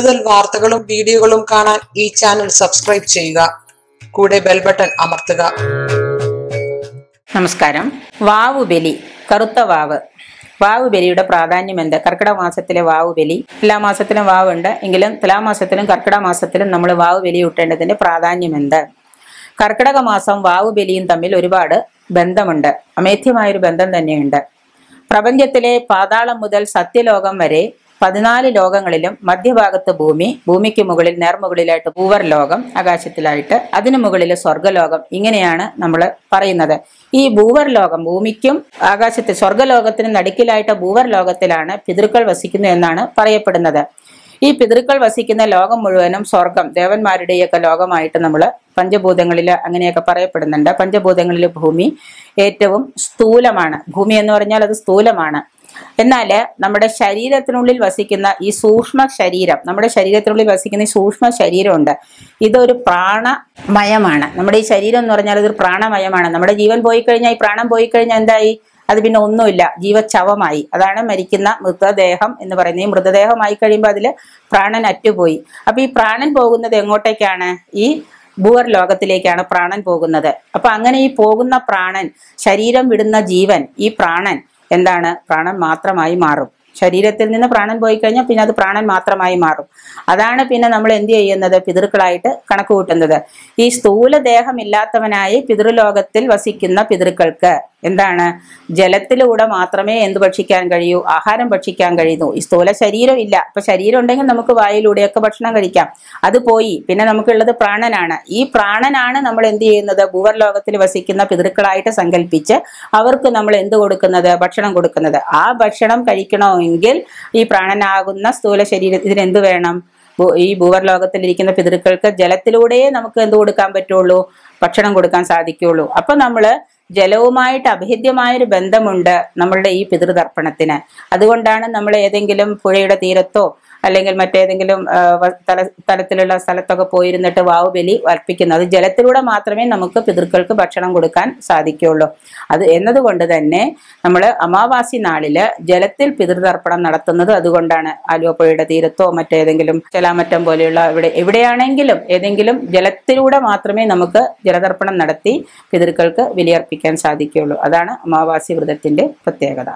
കൂടുതൽ വാർത്തകളും വീഡിയോകളും കാണാൻ ഈ ചാനൽ സബ്സ്ക്രൈബ് ചെയ്യുക. കൂടെ ബെൽ ബട്ടൺ അമർത്തുക. നമസ്കാരം. വാവുബലി കറുത്ത വാവ്. വാവ് ബലിയുടെ പ്രാധാന്യം എന്താ? കർക്കിടക മാസത്തിലെ വാവ് ബലി എല്ലാ മാസത്തിലും വാവുണ്ട്. എങ്കിലും തുലാമാസത്തിലും കർക്കിടക മാസത്തിലും നമ്മൾ വാവ് ബലി പ്രാധാന്യം എന്ത്? കർക്കിടക മാസം വാവ് ബലിയും തമ്മിൽ ഒരുപാട് ബന്ധമുണ്ട്. അമേധ്യമായൊരു ബന്ധം തന്നെയുണ്ട്. പ്രപഞ്ചത്തിലെ പാതാളം മുതൽ സത്യലോകം വരെ പതിനാല് ലോകങ്ങളിലും മധ്യഭാഗത്ത് ഭൂമി ഭൂമിക്ക് മുകളിൽ നേർമുകളിലായിട്ട് ഭൂവർ ലോകം ആകാശത്തിലായിട്ട് അതിനു മുകളിൽ സ്വർഗലോകം ഇങ്ങനെയാണ് നമ്മൾ പറയുന്നത്. ഈ ഭൂവർ ലോകം ഭൂമിക്കും ആകാശത്തെ സ്വർഗലോകത്തിനും നടുക്കിലായിട്ട് ഭൂവർ ലോകത്തിലാണ് പിതൃക്കൾ വസിക്കുന്നു എന്നാണ് പറയപ്പെടുന്നത്. ഈ പിതൃക്കൾ വസിക്കുന്ന ലോകം മുഴുവനും സ്വർഗം ദേവന്മാരുടെയൊക്കെ ലോകമായിട്ട് നമ്മൾ പഞ്ചഭൂതങ്ങളിൽ അങ്ങനെയൊക്കെ പറയപ്പെടുന്നുണ്ട്. പഞ്ചഭൂതങ്ങളിൽ ഭൂമി ഏറ്റവും സ്ഥൂലമാണ്. ഭൂമി എന്ന് പറഞ്ഞാൽ അത് സ്ഥൂലമാണ്. എന്നാൽ നമ്മുടെ ശരീരത്തിനുള്ളിൽ വസിക്കുന്ന ഈ സൂക്ഷ്മ ശരീരം നമ്മുടെ ശരീരത്തിനുള്ളിൽ വസിക്കുന്ന ഈ സൂക്ഷ്മ ശരീരമുണ്ട് ഇതൊരു പ്രാണമയമാണ്. നമ്മുടെ ഈ ശരീരം എന്ന് പറഞ്ഞാൽ ഇതൊരു പ്രാണമയമാണ്. നമ്മുടെ ജീവൻ പോയി കഴിഞ്ഞാൽ ഈ പ്രാണം പോയി കഴിഞ്ഞാൽ എന്തായി? അത് പിന്നെ ഒന്നുമില്ല ജീവച്ചവമായി അതാണ് മരിക്കുന്ന മൃതദേഹം എന്ന് പറയുന്നത്. ഈ മൃതദേഹമായി കഴിയുമ്പോൾ അതിൽ പ്രാണൻ അറ്റുപോയി. അപ്പൊ ഈ പ്രാണൻ പോകുന്നത് എങ്ങോട്ടേക്കാണ്? ഈ ഭൂവർ ലോകത്തിലേക്കാണ് പ്രാണൻ പോകുന്നത്. അപ്പൊ അങ്ങനെ ഈ പോകുന്ന പ്രാണൻ ശരീരം വിടുന്ന ജീവൻ ഈ പ്രാണൻ എന്താണ് പ്രാണൻ മാത്രമായി മാറും. ശരീരത്തിൽ നിന്ന് പ്രാണൻ പോയി കഴിഞ്ഞാൽ പിന്നെ അത് പ്രാണൻ മാത്രമായി മാറും. അതാണ് പിന്നെ നമ്മൾ എന്ത് ചെയ്യുന്നത്? പിതൃക്കളായിട്ട് കണക്ക് കൂട്ടുന്നത് ഈ സ്ഥൂല ദേഹമില്ലാത്തവനായി പിതൃലോകത്തിൽ വസിക്കുന്ന പിതൃക്കൾക്ക് എന്താണ്? ജലത്തിലൂടെ മാത്രമേ എന്ത് ഭക്ഷിക്കാൻ കഴിയൂ? ആഹാരം ഭക്ഷിക്കാൻ കഴിയുന്നു. ഈ സ്ഥൂല ശരീരം ഇല്ല. അപ്പൊ ശരീരം ഉണ്ടെങ്കിൽ നമുക്ക് വായിലൂടെയൊക്കെ ഭക്ഷണം കഴിക്കാം. അത് പോയി. പിന്നെ നമുക്കുള്ളത് പ്രാണനാണ്. ഈ പ്രാണനാണ് നമ്മൾ എന്ത് ചെയ്യുന്നത്? ഭൂവർ ലോകത്തിൽ വസിക്കുന്ന പിതൃക്കളായിട്ട് സങ്കല്പിച്ച് അവർക്ക് നമ്മൾ എന്ത് കൊടുക്കുന്നത്? ഭക്ഷണം കൊടുക്കുന്നത്. ആ ഭക്ഷണം കഴിക്കണമെങ്കിൽ ഈ പ്രാണനാകുന്ന സ്ഥൂല ശരീരത്തിന് എന്ത് വേണം? ഈ ഭൂവർ ലോകത്തിലിരിക്കുന്ന പിതൃക്കൾക്ക് ജലത്തിലൂടെയേ നമുക്ക് എന്ത് കൊടുക്കാൻ പറ്റുള്ളൂ? ഭക്ഷണം കൊടുക്കാൻ സാധിക്കുള്ളൂ അപ്പൊ നമ്മൾ ജലവുമായിട്ട് അഭേദ്യമായൊരു ബന്ധമുണ്ട് നമ്മളുടെ ഈ പിതൃതർപ്പണത്തിന്. അതുകൊണ്ടാണ് നമ്മൾ ഏതെങ്കിലും പുഴയുടെ തീരത്തോ അല്ലെങ്കിൽ മറ്റേതെങ്കിലും തല തലത്തിലുള്ള സ്ഥലത്തൊക്കെ പോയിരുന്നിട്ട് വാവ് ബലി അത് ജലത്തിലൂടെ മാത്രമേ നമുക്ക് പിതൃക്കൾക്ക് ഭക്ഷണം കൊടുക്കാൻ സാധിക്കുകയുള്ളൂ. അത് എന്നതുകൊണ്ട് തന്നെ നമ്മൾ അമാവാസി നാളിൽ ജലത്തിൽ പിതൃതർപ്പണം നടത്തുന്നത് അതുകൊണ്ടാണ്. ആലുവപ്പുഴയുടെ തീരത്തോ മറ്റേതെങ്കിലും ചെലാമറ്റം പോലെയുള്ള ഇവിടെ എവിടെയാണെങ്കിലും ഏതെങ്കിലും ജലത്തിലൂടെ മാത്രമേ നമുക്ക് ജലതർപ്പണം നടത്തി പിതൃക്കൾക്ക് ബലിയർപ്പിക്കാൻ സാധിക്കുകയുള്ളൂ. അതാണ് അമാവാസി വ്രതത്തിന്റെ പ്രത്യേകത.